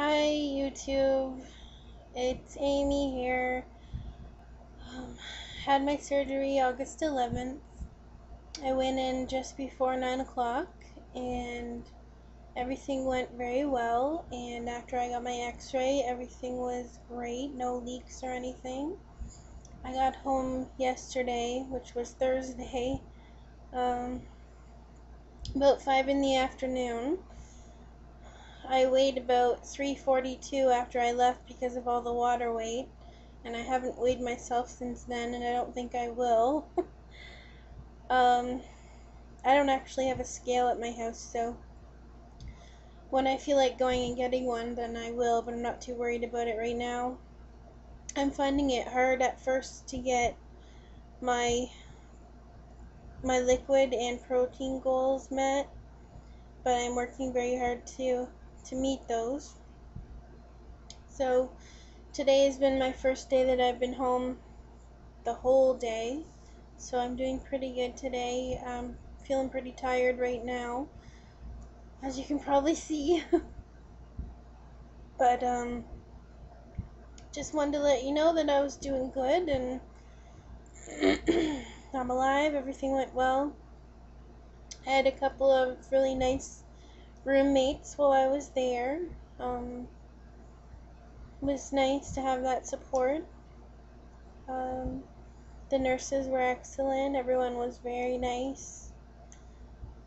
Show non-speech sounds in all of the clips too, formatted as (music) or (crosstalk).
Hi YouTube, it's Amy here. Um, had my surgery August 11th. I went in just before 9 o'clock and everything went very well. And after I got my x ray, everything was great, no leaks or anything. I got home yesterday, which was Thursday, um, about 5 in the afternoon. I weighed about 342 after I left because of all the water weight, and I haven't weighed myself since then, and I don't think I will. (laughs) um, I don't actually have a scale at my house, so when I feel like going and getting one, then I will, but I'm not too worried about it right now. I'm finding it hard at first to get my my liquid and protein goals met, but I'm working very hard to to meet those. So today has been my first day that I've been home the whole day. So I'm doing pretty good today. I'm feeling pretty tired right now, as you can probably see. (laughs) but um, just wanted to let you know that I was doing good and (clears throat) I'm alive. Everything went well. I had a couple of really nice roommates while I was there. Um, it was nice to have that support. Um, the nurses were excellent. Everyone was very nice.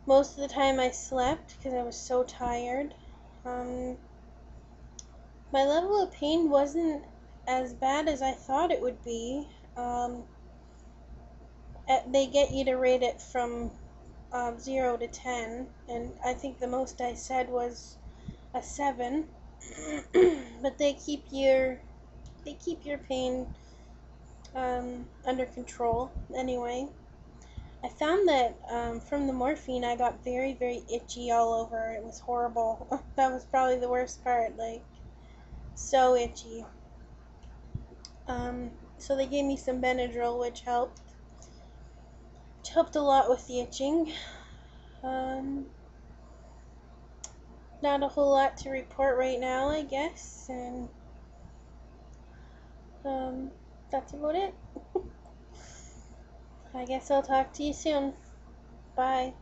Most of the time I slept because I was so tired. Um, my level of pain wasn't as bad as I thought it would be. Um, they get you to rate it from um, 0 to 10, and I think the most I said was a 7. (clears throat) but they keep your they keep your pain um, under control anyway. I found that um, from the morphine I got very very itchy all over. It was horrible. (laughs) that was probably the worst part. Like so itchy. Um, so they gave me some Benadryl, which helped helped a lot with the itching. Um, not a whole lot to report right now, I guess, and um, that's about it. (laughs) I guess I'll talk to you soon. Bye.